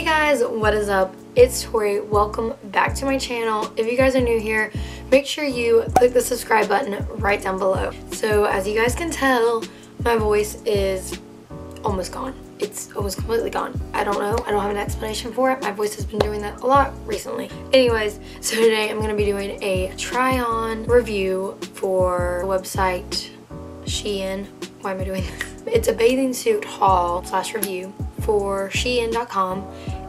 Hey guys, what is up? It's Tori. Welcome back to my channel. If you guys are new here, make sure you click the subscribe button right down below. So as you guys can tell, my voice is almost gone. It's almost completely gone. I don't know. I don't have an explanation for it. My voice has been doing that a lot recently. Anyways, so today I'm going to be doing a try-on review for the website Shein. Why am I doing this? It's a bathing suit haul slash review for Shein.com.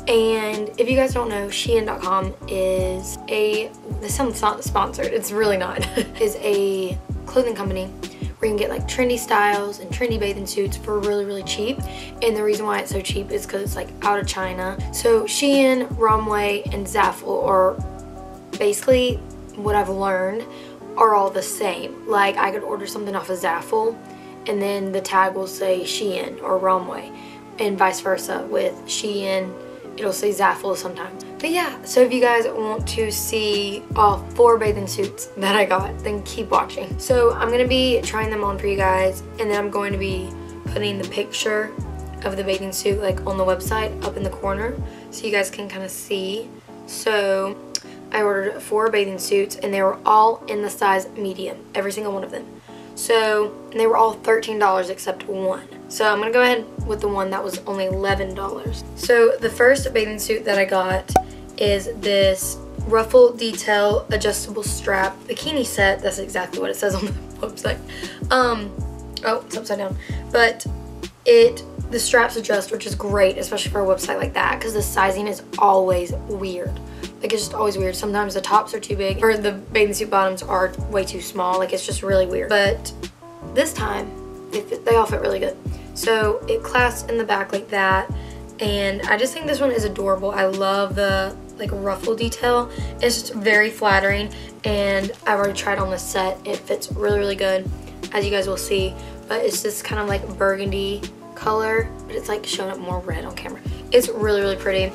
And if you guys don't know, Shein.com is a, this sounds not sponsored, it's really not, is a clothing company where you can get like trendy styles and trendy bathing suits for really, really cheap. And the reason why it's so cheap is because it's like out of China. So Shein, Romwe, and Zaful are basically what I've learned are all the same. Like I could order something off of Zaful and then the tag will say Shein or Romwe and vice versa with Shein it'll say Zaful sometimes but yeah so if you guys want to see all four bathing suits that I got then keep watching. So I'm gonna be trying them on for you guys and then I'm going to be putting the picture of the bathing suit like on the website up in the corner so you guys can kind of see. So I ordered four bathing suits and they were all in the size medium every single one of them. So they were all $13 except one. So I'm to go ahead with the one that was only $11. So the first bathing suit that I got is this ruffle detail adjustable strap bikini set. That's exactly what it says on the website. Um, oh, it's upside down. But it the straps adjust, which is great, especially for a website like that, because the sizing is always weird. Like it's just always weird. Sometimes the tops are too big or the bathing suit bottoms are way too small. Like it's just really weird. But this time they, fit, they all fit really good. So it clasps in the back like that. And I just think this one is adorable. I love the like ruffle detail. It's just very flattering and I've already tried on the set. It fits really, really good as you guys will see. But it's just kind of like burgundy color, but it's like showing up more red on camera. It's really, really pretty.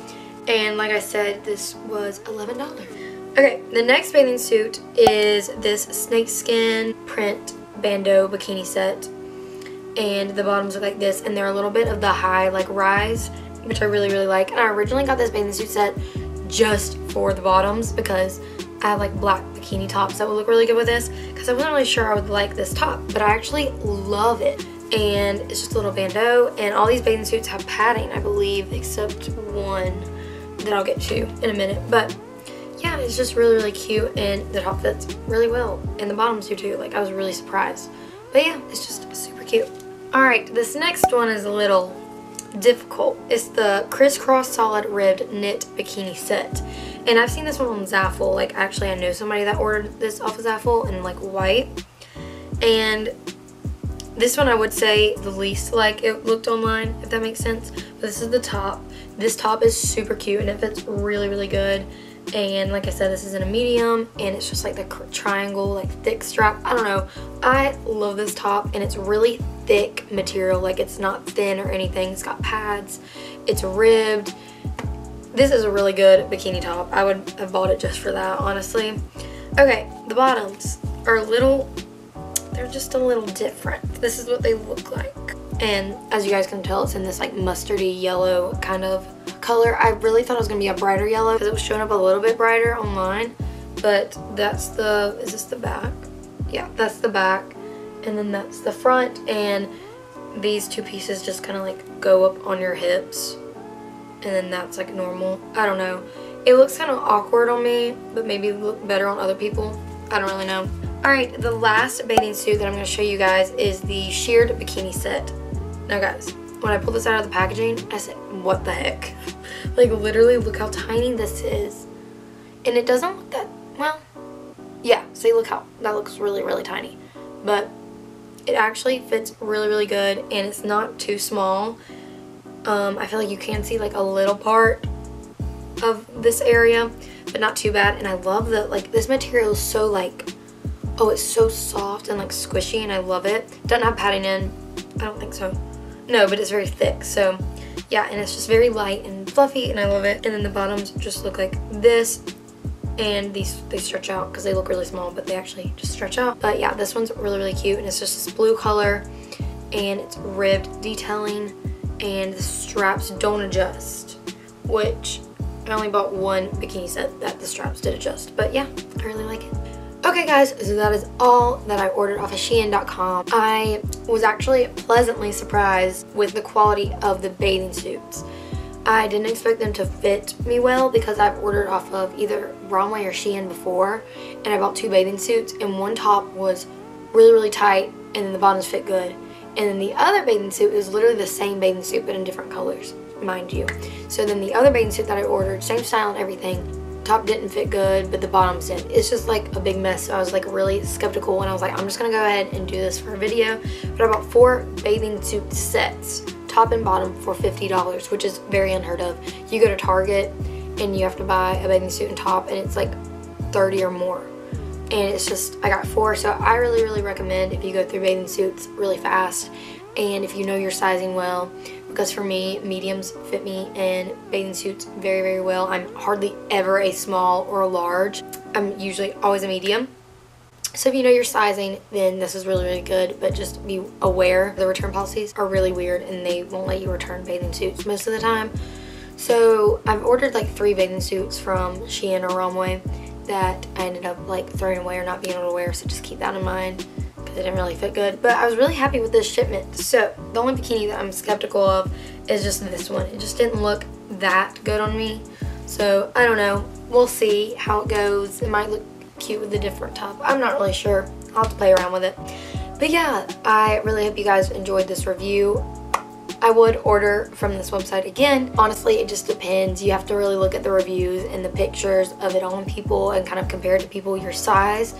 And like I said, this was $11. Okay, the next bathing suit is this snakeskin print bandeau bikini set. And the bottoms look like this, and they're a little bit of the high like rise, which I really, really like. And I originally got this bathing suit set just for the bottoms because I have like black bikini tops that would look really good with this because I wasn't really sure I would like this top, but I actually love it. And it's just a little bandeau, and all these bathing suits have padding, I believe, except one that I'll get to in a minute. But yeah, it's just really, really cute and the top fits really well. And the bottoms do too. Like I was really surprised. But yeah, it's just super cute. Alright, this next one is a little difficult. It's the crisscross solid ribbed knit bikini set. And I've seen this one on Zaful. Like actually I know somebody that ordered this off of Zaful in like white. And this one I would say the least like it looked online, if that makes sense. But this is the top. This top is super cute and it fits really, really good. And like I said, this is in a medium and it's just like the triangle, like thick strap. I don't know. I love this top and it's really thick material. Like it's not thin or anything. It's got pads. It's ribbed. This is a really good bikini top. I would have bought it just for that, honestly. Okay, the bottoms are a little, they're just a little different. This is what they look like and as you guys can tell it's in this like mustardy yellow kind of color I really thought it was gonna be a brighter yellow because it was showing up a little bit brighter online but that's the is this the back yeah that's the back and then that's the front and these two pieces just kind of like go up on your hips and then that's like normal I don't know it looks kind of awkward on me but maybe look better on other people I don't really know Alright, the last bathing suit that I'm going to show you guys is the sheared bikini set. Now guys, when I pulled this out of the packaging, I said, what the heck? like literally look how tiny this is. And it doesn't look that, well, yeah, see look how, that looks really, really tiny. But it actually fits really, really good and it's not too small. Um, I feel like you can see like a little part of this area, but not too bad. And I love that, like this material is so like, oh, it's so soft and like squishy and I love it. Doesn't have padding in, I don't think so. No, but it's very thick. So yeah, and it's just very light and fluffy and I love it. And then the bottoms just look like this and these they stretch out because they look really small but they actually just stretch out but yeah this one's really really cute and it's just this blue color and it's ribbed detailing and the straps don't adjust which I only bought one bikini set that the straps did adjust. But yeah, I really like it. Okay guys, so that is all that I ordered off of Shein.com. I was actually pleasantly surprised with the quality of the bathing suits. I didn't expect them to fit me well because I've ordered off of either Romwe or Shein before and I bought two bathing suits and one top was really really tight and then the bottoms fit good. And then the other bathing suit is literally the same bathing suit but in different colors mind you. So then the other bathing suit that I ordered same style and everything top didn't fit good but the bottoms did it's just like a big mess. So I was like really skeptical and I was like I'm just gonna go ahead and do this for a video. But I bought four bathing suit sets top and bottom for $50, which is very unheard of. You go to Target and you have to buy a bathing suit and top and it's like 30 or more. And it's just, I got four, so I really, really recommend if you go through bathing suits really fast and if you know your sizing well, because for me, mediums fit me in bathing suits very, very well. I'm hardly ever a small or a large. I'm usually always a medium. So if you know your sizing, then this is really, really good, but just be aware the return policies are really weird and they won't let you return bathing suits most of the time. So I've ordered like three bathing suits from Shein or Romwe that I ended up like throwing away or not being able to wear, so just keep that in mind because it didn't really fit good. But I was really happy with this shipment. So the only bikini that I'm skeptical of is just this one. It just didn't look that good on me. So I don't know. We'll see how it goes. It might look cute with a different top. I'm not really sure. I'll have to play around with it. But yeah, I really hope you guys enjoyed this review. I would order from this website again. Honestly, it just depends. You have to really look at the reviews and the pictures of it on people and kind of compare it to people your size.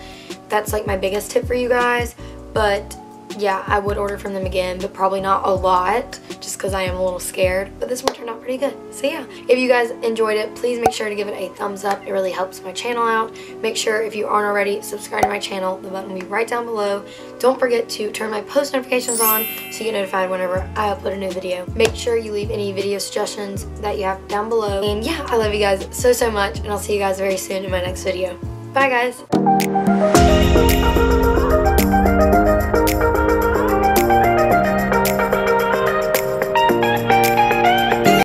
That's like my biggest tip for you guys. But yeah, I would order from them again, but probably not a lot just because I am a little scared. But this one turned out pretty good. So yeah, if you guys enjoyed it, please make sure to give it a thumbs up. It really helps my channel out. Make sure if you aren't already, subscribe to my channel. The button will be right down below. Don't forget to turn my post notifications on so you get notified whenever I upload a new video. Make sure you leave any video suggestions that you have down below. And yeah, I love you guys so, so much. And I'll see you guys very soon in my next video. Bye guys.